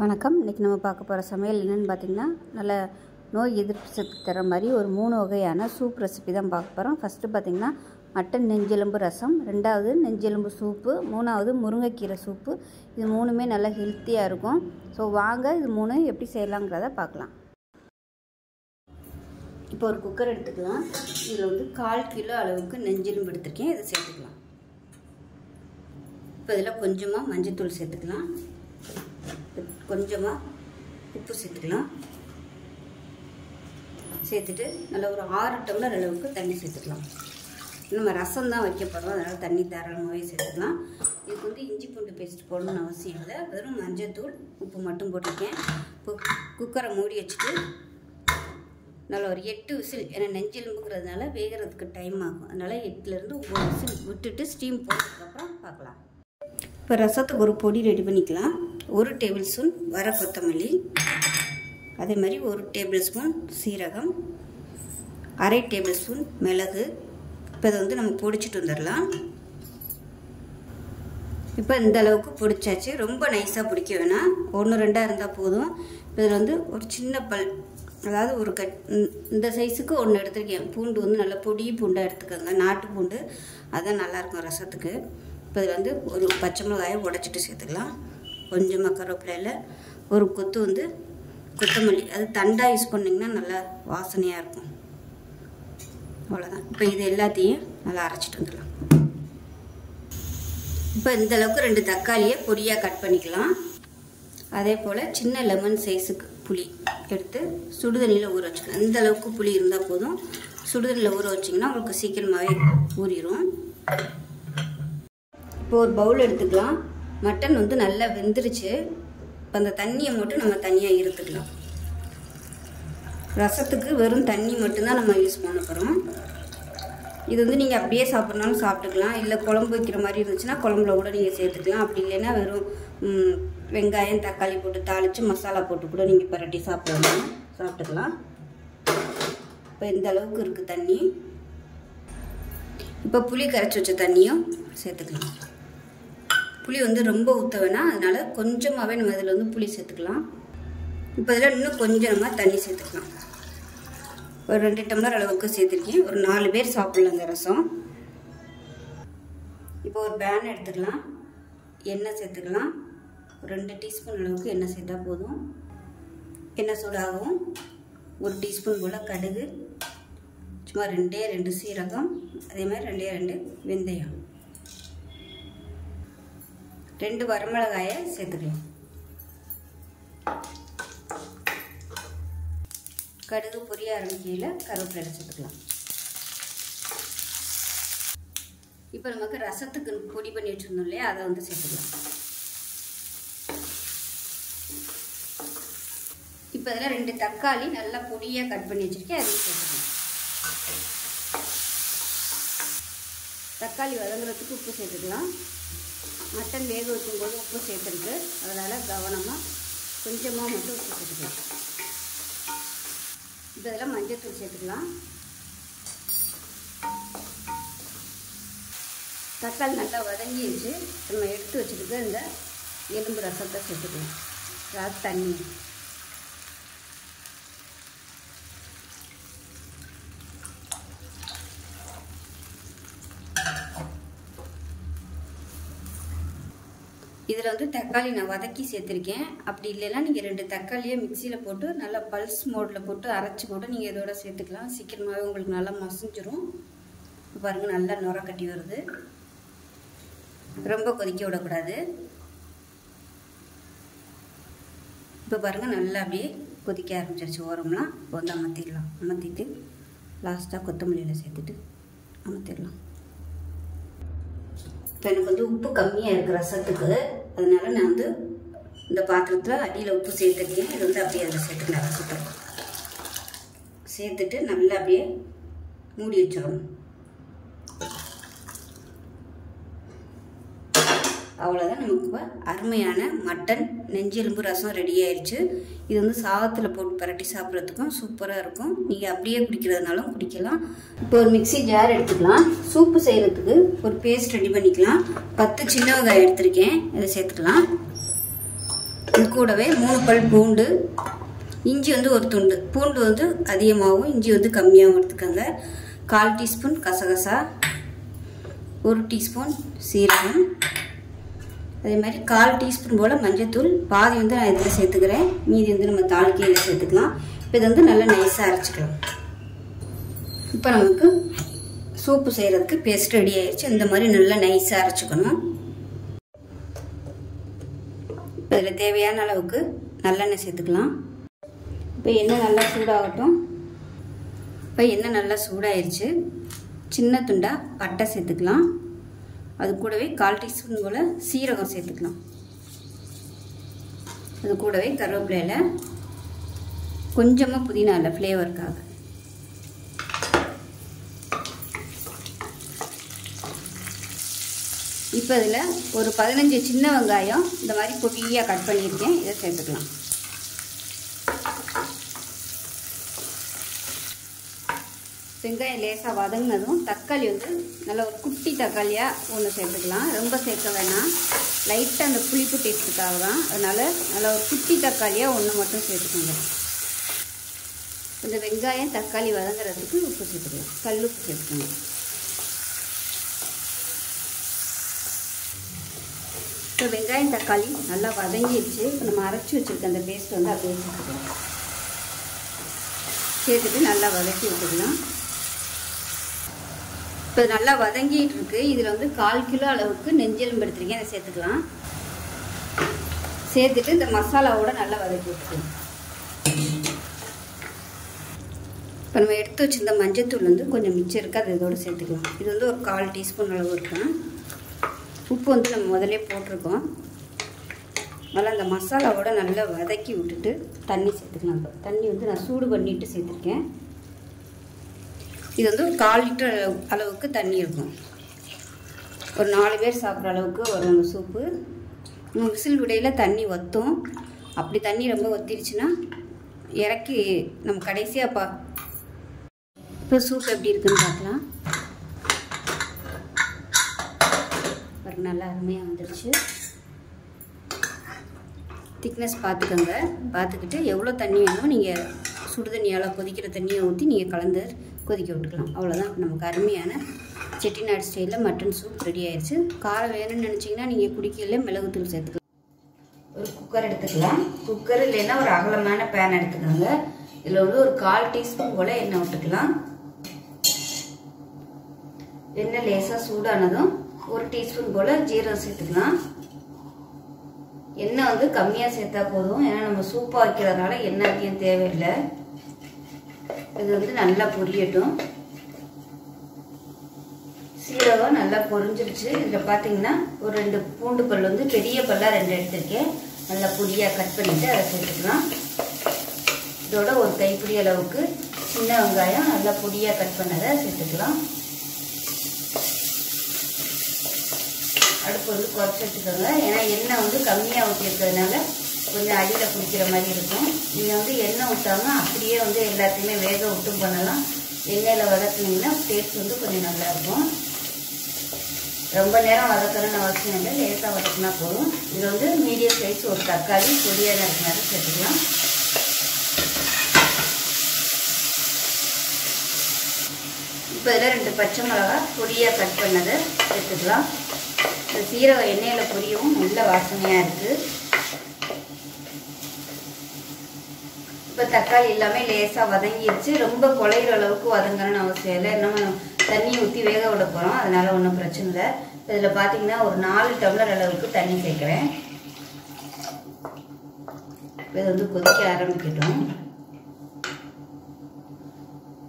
வணக்கம். இன்றைக்கி நம்ம பார்க்க போகிற சமையல் என்னென்னு பார்த்தீங்கன்னா நல்ல நோய் எதிர்ப்பு சக்தி தர மாதிரி ஒரு மூணு வகையான சூப் ரெசிபி தான் பார்க்க போகிறோம் ஃபஸ்ட்டு பார்த்திங்கன்னா மட்டன் நெஞ்செலும்பு ரசம். ரெண்டாவது நெஞ்செலும்பு சூப்பு மூணாவது முருங்கைக்கீரை சூப்பு இது மூணுமே நல்லா ஹெல்த்தியாக இருக்கும். ஸோ வாங்க இது மூணு எப்படி செய்யலாங்கிறத பார்க்கலாம். இப்போ ஒரு குக்கர் எடுத்துக்கலாம். இதில் வந்து கால் கிலோ அளவுக்கு நெஞ்செலும்பு எடுத்துருக்கேன். இதை சேர்த்துக்கலாம். இப்போ இதில் கொஞ்சமாக மஞ்சள்தூள் சேர்த்துக்கலாம். கொஞ்சமாக உப்பு சேர்த்துக்கலாம். சேர்த்துட்டு நல்லா ஒரு ஆறு டம்ளர் அளவுக்கு தண்ணி சேர்த்துக்கலாம். நம்ம ரசம் தான் வைக்க போகிறோம் அதனால் தண்ணி தாராளமாகவே சேர்த்துக்கலாம். இதுக்கு வந்து இஞ்சி பூண்டு பேஸ்ட் போடணும்னு அவசியம் இல்லை. வெறும் மஞ்சத்தூள் உப்பு மட்டும் போட்டிருக்கேன். இப்போ குக்கரை மூடி வச்சுட்டு நல்லா ஒரு எட்டு விசில் ஏன்னா நெஞ்செலும்புங்கிறதுனால வேகிறதுக்கு டைம் ஆகும். அதனால் எட்டுலேருந்து ஒவ்வொரு விசில் விட்டுட்டு ஸ்டீம் போட்டதுக்கப்புறம் பார்க்கலாம். இப்போ ரசத்துக்கு ஒரு பொடி ரெடி பண்ணிக்கலாம். ஒரு டேபிள் ஸ்பூன் வர கொத்தமல்லி. அதே மாதிரி ஒரு டேபிள் ஸ்பூன் சீரகம். அரை டேபிள் ஸ்பூன் மிளகு. இப்போ இதை வந்து நம்ம பொடிச்சிட்டு வந்துடலாம். இப்போ இந்த அளவுக்கு பொடிச்சாச்சு. ரொம்ப நைஸாக பிடிக்க வேணாம். ஒன்று ரெண்டாக இருந்தால் போதும். இப்போ இதில் வந்து ஒரு சின்ன பல் அதாவது ஒரு கட் இந்த சைஸுக்கு ஒன்று எடுத்துருக்கேன். பூண்டு வந்து நல்லா பொடி பூண்டாக எடுத்துக்கோங்க. நாட்டு பூண்டு. அதுதான் நல்லாயிருக்கும் ரசத்துக்கு. இப்போ இதில் வந்து ஒரு பச்சை மிளகாயை உடச்சிட்டு சேர்த்துக்கலாம். கொஞ்சமாக கருவேப்பிலையில் ஒரு கொத்து வந்து கொத்தமல்லி. அது தண்டாக யூஸ் பண்ணிங்கன்னா நல்லா வாசனையாக இருக்கும். அவ்வளோதான் இப்போ இது எல்லாத்தையும் நல்லா அரைச்சிட்டு வந்துடலாம். இப்போ இந்த அளவுக்கு ரெண்டு தக்காளியை பொடியாக கட் பண்ணிக்கலாம். அதே போல் சின்ன லெமன் சைஸுக்கு புளி எடுத்து சுடுதண்ணியில் ஊற வச்சுக்கலாம். இந்த அளவுக்கு புளி இருந்தால் போதும். சுடுதண்ணியில் ஊற வச்சிங்கன்னா உங்களுக்கு சீக்கிரமாகவே ஊறிடும் இப்போ ஒரு பவுல் எடுத்துக்கலாம். மட்டன் வந்து நல்லா வெந்துருச்சு. இப்போ அந்த தண்ணியை மட்டும் நம்ம தனியாக இருத்துக்கலாம் ரசத்துக்கு வெறும் தண்ணி மட்டும்தான் நம்ம யூஸ் பண்ண போகிறோம் இது வந்து நீங்கள் அப்படியே சாப்பிட்றனாலும் சாப்பிட்டுக்கலாம். இல்லை குழம்பு வைக்கிற மாதிரி இருந்துச்சுன்னா குழம்புல கூட நீங்கள் சேர்த்துக்கலாம். அப்படி இல்லைன்னா வெறும் வெங்காயம் தக்காளி போட்டு தாளித்து மசாலா போட்டு கூட நீங்கள் பரட்டி சாப்பிடலாம். சாப்பிட்டுக்கலாம். இப்போ இந்த அளவுக்கு இருக்குது தண்ணி. இப்போ புளி கரைச்சி வச்ச தண்ணியும் சேர்த்துக்கலாம். புளி வந்து ரொம்ப ஊற்ற வேணாம் அதனால் கொஞ்சமாகவே நம்ம இதில் வந்து புளி சேர்த்துக்கலாம். இப்போ இதில் இன்னும் கொஞ்சமாக தண்ணி சேர்த்துக்கலாம். ஒரு ரெண்டு டம்ளர் அளவுக்கு சேர்த்துருக்கேன். ஒரு நாலு பேர் சாப்பிட்லாம் இந்த ரசம். இப்போ ஒரு பேன் எடுத்துக்கலாம். எண்ணெய் சேர்த்துக்கலாம். ரெண்டு டீஸ்பூன் அளவுக்கு எண்ணெய் சேர்த்தா போதும். எண்ணெய் சூடாகவும் ஒரு டீஸ்பூன் போல் கடுகு. சும்மா ரெண்டே ரெண்டு சீரகம். அதே மாதிரி ரெண்டே ரெண்டு வெந்தயம். ரெண்டு வரமிளகாயை சேர்த்துக்கலாம். கடுகு பொரிய ஆரம்பிக்கையில் கருவேப்பிலை சேர்த்துக்கலாம் இப்போ நமக்கு ரசத்துக்கு பொடி பண்ணி வச்சுருந்தோம் இல்லையா அதை வந்து சேர்த்துக்கலாம். இப்போ அதில் ரெண்டு தக்காளி நல்லா பொடியாக கட் பண்ணி வச்சுருக்கேன் அதையும் சேர்த்துக்கலாம். தக்காளி வதங்குறதுக்கு உப்பு சேர்த்துக்கலாம். மட்டன் வேக வைக்கும்போது உப்பு சேர்த்துருக்கு அதனால் கவனமாக கொஞ்சமாக மட்டும் உப்பு சேர்த்துக்கலாம். இதெல்லாம் மஞ்சள் சேர்த்துக்கலாம். தக்காளி நல்லா வதங்கிடுச்சு நம்ம எடுத்து வச்சுருக்க இந்த எலும்பு ரசத்தை சேர்த்துக்கலாம். அதாவது தண்ணி. இதில் வந்து தக்காளி நான் வதக்கி சேர்த்துருக்கேன். அப்படி இல்லைன்னா நீங்கள் ரெண்டு தக்காளியை மிக்சியில் போட்டு நல்லா பல்ஸ் மோடில் போட்டு அரைச்சி போட்டு நீங்கள் இதோட சேர்த்துக்கலாம். சீக்கிரமாகவே உங்களுக்கு நல்லா மசிஞ்சிரும். பாருங்கள் நல்லா நுர கட்டி வருது. ரொம்ப கொதிக்க விடக்கூடாது. இப்போ பாருங்கள் நல்லா அப்படியே கொதிக்க ஆரம்பிச்சிருச்சு ஓரம்லாம். இப்போ வந்து அமர்த்திடலாம். அமர்த்திட்டு லாஸ்ட்டாக கொத்தமல்லியில் சேர்த்துட்டு அமர்த்திடலாம். இப்போ எனக்கு வந்து உப்பு கம்மியாக இருக்குது ரசத்துக்கு அதனால் நான் வந்து இந்த பாத்திரத்தில் அடியில் உப்பு சேர்த்துருக்கேன் இது வந்து அப்படியே அதில் சேர்த்து நடக்கட்டும் சேர்த்துட்டு நல்லா அப்படியே மூடி வச்சிடணும். அவ்வளோதான் நமக்கு அருமையான மட்டன் நெஞ்செலும்பு ரசம் ரெடி ஆயிடுச்சு இது வந்து சாதத்தில் போட்டு பரட்டி சாப்பிட்றதுக்கும் சூப்பராக இருக்கும். நீங்கள் அப்படியே குடிக்கிறதுனாலும் குடிக்கலாம். இப்போ ஒரு மிக்சி ஜார் எடுத்துக்கலாம். சூப்பு செய்கிறதுக்கு ஒரு பேஸ்ட் ரெடி பண்ணிக்கலாம். பத்து சின்ன வெங்காயம் எடுத்திருக்கேன். இதை சேர்த்துக்கலாம். இது கூடவே மூணு பல் பூண்டு இஞ்சி வந்து ஒரு துண்டு. பூண்டு வந்து அதிகமாகவும் இஞ்சி வந்து கம்மியாகவும் எடுத்துக்கோங்க. கால் டீஸ்பூன் கசகசா ஒரு டீஸ்பூன் சீரகம் அதே மாதிரி கால் டீஸ்பூன் போல் மஞ்சத்தூள் பாதி வந்து நான் இதில் சேர்த்துக்கிறேன். மீதி வந்து நம்ம தாளிக்கையில் சேர்த்துக்கலாம். இப்போ இது வந்து நல்லா நைஸாக அரைச்சிக்கலாம். இப்போ நமக்கு சூப்பு செய்கிறதுக்கு பேஸ்ட் ரெடி ஆயிடுச்சு இந்த மாதிரி நல்லா நைஸாக அரைச்சிக்கணும். இப்போ இதில் தேவையான அளவுக்கு நல்லெண்ணெய் சேர்த்துக்கலாம். இப்போ எண்ணெய் நல்லா சூடாகட்டும். இப்போ எண்ணெய் நல்லா சூடாயிருச்சு. சின்ன துண்டாக பட்டை சேர்த்துக்கலாம். அது கூடவே கால் டீஸ்பூன் போல் சீரகம் சேர்த்துக்கலாம். அது கூடவே கருவேப்பிலையில் கொஞ்சமாக புதினா இல்லை ஃப்ளேவருக்காக இப்போ இதில் ஒரு பதினஞ்சு சின்ன வெங்காயம் இந்த மாதிரி பொடியாக கட் பண்ணியிருக்கேன் இதை சேர்த்துக்கலாம். வெங்காயம் லேசாக வதங்கினதும் தக்காளி தக்காளி வந்து நல்ல ஒரு குட்டி தக்காளியாக ஒன்று சேர்த்துக்கலாம். ரொம்ப சேர்க்க வேணாம். லைட்டாக அந்த புளிப்பு டேஸ்ட்டுக்காக தான் அதனால் நல்ல ஒரு குட்டி தக்காளியாக ஒன்று மட்டும் சேர்த்துக்கோங்க. இந்த வெங்காயம் தக்காளி வதங்குறதுக்கு உப்பு சேர்த்துக்கலாம். கல் உப்பு சேர்த்துக்கோங்க. இப்போ வெங்காயம் தக்காளி நல்லா வதங்கிடுச்சு. இப்போ நம்ம அரைச்சி வச்சுருக்க அந்த பேஸ்ட் வந்து அப்படியே சேர்த்துக்கலாம். சேர்த்துட்டு நல்லா வதக்கி விட்டுக்கலாம். இப்போ நல்லா வதங்கிட்டு இருக்கு. இதில் வந்து கால் கிலோ அளவுக்கு நெஞ்செலும்பு எடுத்துருக்கேன். அதை சேர்த்துக்கலாம். சேர்த்துட்டு இந்த மசாலாவோட நல்லா வதக்கி விட்டுருக்கோம் இப்போ நம்ம எடுத்து வச்சிருந்த மஞ்சத்தூள் வந்து கொஞ்சம் மிச்சம் இருக்குது அது இதோட சேர்த்துக்கலாம். இது வந்து ஒரு கால் டீஸ்பூன் அளவு இருக்கும் உப்பு வந்து நம்ம முதலே போட்டிருக்கோம். அதனால் அந்த மசாலாவோட நல்லா வதக்கி விட்டுட்டு தண்ணி சேர்த்துக்கலாம். இப்போ தண்ணி வந்து நான் சூடு பண்ணிட்டு சேர்த்துருக்கேன். இது வந்து ஒரு கால் லிட்டர் அளவுக்கு தண்ணி இருக்கும். ஒரு நாலு பேர் சாப்பிட்ற அளவுக்கு வரும் அந்த சூப்பு. விசில் விடையில் தண்ணி வற்றும் அப்படி தண்ணி ரொம்ப வத்திருச்சுன்னா இறக்கி நம்ம கடைசியாக பா இப்போ சூப் எப்படி இருக்குன்னு பார்க்கலாம். பாருங்க நல்லா அருமையாக வந்துடுச்சு திக்னஸ் பார்த்துக்கோங்க. பார்த்துக்கிட்டு எவ்வளோ தண்ணி வேணுமோ நீங்கள் சுடு தண்ணியால் கொதிக்கிற தண்ணியை ஊற்றி நீங்கள் கலந்து கொதிக்க விட்டுக்கலாம். அவ்வளோதான் நமக்கு அருமையான செட்டிநாடு ஸ்டைலில் மட்டன் சூப் ரெடி ஆயிடுச்சு காரம் வேணும்னு நினச்சிங்கன்னா நீங்கள் குடிக்கல மிளகுத்தூள் சேர்த்துக்கலாம். ஒரு குக்கர் எடுத்துக்கலாம். குக்கர் இல்லைன்னா ஒரு அகலமான பேன் எடுத்துக்கோங்க. இதில் வந்து ஒரு கால் டீஸ்பூன் போல் எண்ணெய் விட்டுக்கலாம். எண்ணெய் லேசாக சூடானதும் ஒரு டீஸ்பூன் போல் ஜீரகம் சேர்த்துக்கலாம். எண்ணெய் வந்து கம்மியாக சேர்த்தா போதும். ஏன்னா நம்ம சூப்பாக வைக்கிறதுனால எண்ணெய் அதிகம் தேவையில்லை. இது வந்து நல்லா பொரியட்டும். சீரகம் நல்லா பொரிஞ்சிருச்சு இதில் பார்த்தீங்கன்னா ஒரு ரெண்டு பூண்டு பல் வந்து பெரிய பல்லாக ரெண்டு எடுத்திருக்கேன். நல்லா பொடியாக கட் பண்ணிவிட்டு அதை சேர்த்துக்கலாம். இதோட ஒரு கைப்பிடி அளவுக்கு சின்ன வெங்காயம் நல்லா பொடியாக கட் பண்ணதை சேர்த்துக்கலாம். அடுப்பு வந்து குறைச்சி வச்சுக்கோங்க. ஏன்னா எண்ணெய் வந்து கம்மியாக ஊற்றிருக்கிறதுனால கொஞ்சம் அடியில் பிடிக்கிற மாதிரி இருக்கும். நீங்கள் வந்து எண்ணெய் ஊற்றாமல் அப்படியே வந்து எல்லாத்தையுமே வேக விட்டும் பண்ணலாம். எண்ணெயில் வதக்குனீங்கன்னா டேஸ்ட் வந்து கொஞ்சம் நல்லாயிருக்கும் ரொம்ப நேரம் வதக்கணும்னு அவசியம் இல்லை. லேசாக வதக்குனா போதும். இது வந்து மீடியம் சைஸ் ஒரு தக்காளி பொடியாக நறுக்கினாலும் சேர்த்துக்கலாம். இப்போ இதில் ரெண்டு பச்சை மிளகா பொடியாக கட் பண்ணதை சேர்த்துக்கலாம். இந்த சீரகம் எண்ணெயில் பொரியவும் நல்ல வாசனையாக இருக்குது இப்போ தக்காளி எல்லாமே லேசாக வதங்கிடுச்சு ரொம்ப குழையிற அளவுக்கு வதங்கணும்னு அவசியம் இல்லை. இன்னும் தண்ணி ஊற்றி வேக விட போகிறோம் அதனால் ஒன்றும் பிரச்சனை இல்லை. இதில் பார்த்தீங்கன்னா ஒரு நாலு டம்ளர் அளவுக்கு தண்ணி சேர்க்குறேன். இது வந்து கொதிக்க ஆரம்பிக்கட்டும்.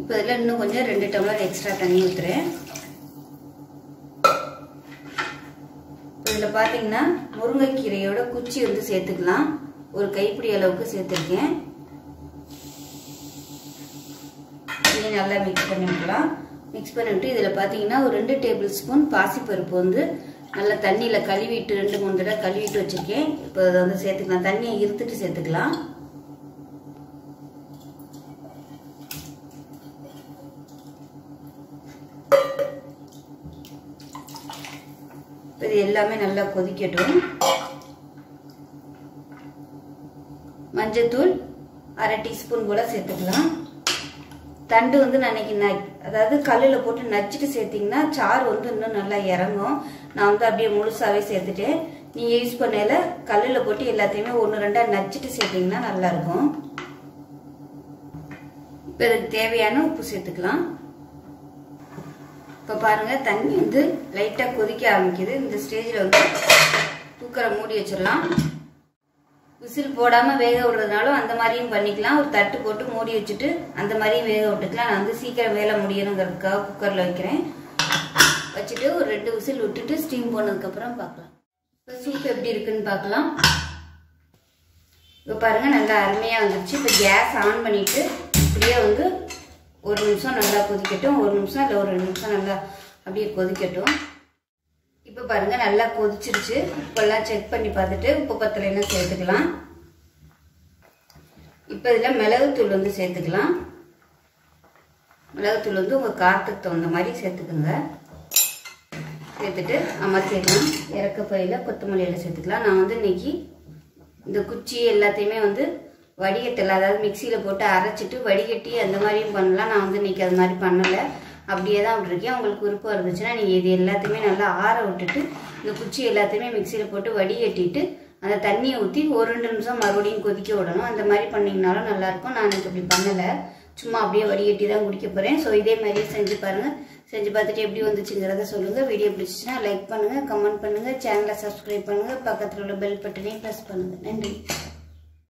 இப்போ இதில் இன்னும் கொஞ்சம் ரெண்டு டம்ளர் எக்ஸ்ட்ரா தண்ணி ஊற்றுறேன் இதில் பார்த்தீங்கன்னா முருங்கைக்கீரையோட குச்சி வந்து சேர்த்துக்கலாம். ஒரு கைப்பிடி அளவுக்கு சேர்த்துருக்கேன். இதையும் நல்லா மிக்ஸ் பண்ணி மிக்ஸ் பண்ணிவிட்டு இதில் பார்த்தீங்கன்னா ஒரு ரெண்டு டேபிள் ஸ்பூன் பாசிப்பருப்பு வந்து நல்லா தண்ணியில் கழுவிட்டு ரெண்டு மூணு தடவை கழுவிட்டு வச்சுருக்கேன். இப்போ அதை வந்து சேர்த்துக்கலாம். தண்ணியை இருத்துட்டு சேர்த்துக்கலாம். இது எல்லாமே நல்லா கொதிக்கட்டும். மஞ்சத்தூள் அரை டீஸ்பூன் போல் சேர்த்துக்கலாம். தண்டு வந்து நான் இன்னைக்கு ந அதாவது கல்லில் போட்டு நச்சுட்டு சேர்த்திங்கன்னா சாறு வந்து இன்னும் நல்லா இறங்கும். நான் வந்து அப்படியே முழுசாகவே சேர்த்துட்டேன். நீங்கள் யூஸ் பண்ணல கல்லில் போட்டு எல்லாத்தையுமே ஒன்று ரெண்டாக நச்சுட்டு சேர்த்திங்கன்னா நல்லாயிருக்கும் இப்போ இதுக்கு தேவையான உப்பு சேர்த்துக்கலாம். இப்போ பாருங்கள் தண்ணி வந்து லைட்டாக கொதிக்க ஆரம்பிக்குது. இந்த ஸ்டேஜில் வந்து குக்கரை மூடி வச்சிடலாம். விசில் போடாமல் வேக விடுறதுனாலும் அந்த மாதிரியும் பண்ணிக்கலாம். ஒரு தட்டு போட்டு மூடி வச்சுட்டு அந்த மாதிரியும் வேக விட்டுக்கலாம். நான் வந்து சீக்கிரம் வேலை முடியணுங்கிறதுக்காக குக்கரில் வைக்கிறேன். வச்சுட்டு ஒரு ரெண்டு விசில் விட்டுட்டு ஸ்டீம் போனதுக்கப்புறம் பார்க்கலாம். இப்போ சூப் எப்படி இருக்குன்னு பார்க்கலாம். இப்போ பாருங்கள் நல்லா அருமையாக வந்துருச்சு. இப்போ கேஸ் ஆன் பண்ணிவிட்டு இப்படியே வந்து ஒரு நிமிஷம் நல்லா கொதிக்கட்டும். ஒரு நிமிஷம் இல்லை ஒரு ரெண்டு நிமிஷம் நல்லா அப்படியே கொதிக்கட்டும். இப்போ பாருங்கள் நல்லா கொதிச்சிருச்சு. உப்பெல்லாம் செக் பண்ணி பார்த்துட்டு உப்பு பத்தலைன்னா சேர்த்துக்கலாம். இப்போ இதில் மிளகுத்தூள் வந்து சேர்த்துக்கலாம். மிளகுத்தூள் வந்து உங்கள் காரத்துக்கு தகுந்த மாதிரி சேர்த்துக்குங்க. சேர்த்துட்டு அமர்த்திடலாம். இறக்க பையில் கொத்தமல்லியில் சேர்த்துக்கலாம். நான் வந்து இன்றைக்கி இந்த குச்சி எல்லாத்தையுமே வந்து வடிகட்டல அதாவது மிக்சியில் போட்டு அரைச்சிட்டு வடிகட்டி அந்த மாதிரியும் பண்ணலாம். நான் வந்து இன்றைக்கி அது மாதிரி பண்ணலை. அப்படியே தான் விட்டுருக்கேன். உங்களுக்கு விருப்பம் இருந்துச்சுன்னா நீங்கள் இது எல்லாத்தையுமே நல்லா ஆற விட்டுட்டு இந்த குச்சி எல்லாத்தையுமே மிக்சியில் போட்டு வடிகட்டிட்டு அந்த தண்ணியை ஊற்றி ஒரு ரெண்டு நிமிஷம் மறுபடியும் கொதிக்க விடணும். அந்த மாதிரி பண்ணிங்கனாலும் நல்லாயிருக்கும் நான் எனக்கு இப்படி பண்ணலை. சும்மா அப்படியே வடிகட்டி தான் குடிக்க போகிறேன் ஸோ இதே மாதிரியே செஞ்சு பாருங்கள் செஞ்சு பார்த்துட்டு எப்படி வந்துச்சுங்கிறத சொல்லுங்கள் வீடியோ பிடிச்சிச்சுன்னா லைக் பண்ணுங்கள் கமெண்ட் பண்ணுங்கள் சேனலை சப்ஸ்கிரைப் பண்ணுங்கள் பக்கத்தில் உள்ள பெல் பட்டனையும் ப்ரெஸ் பண்ணுங்கள் நன்றி.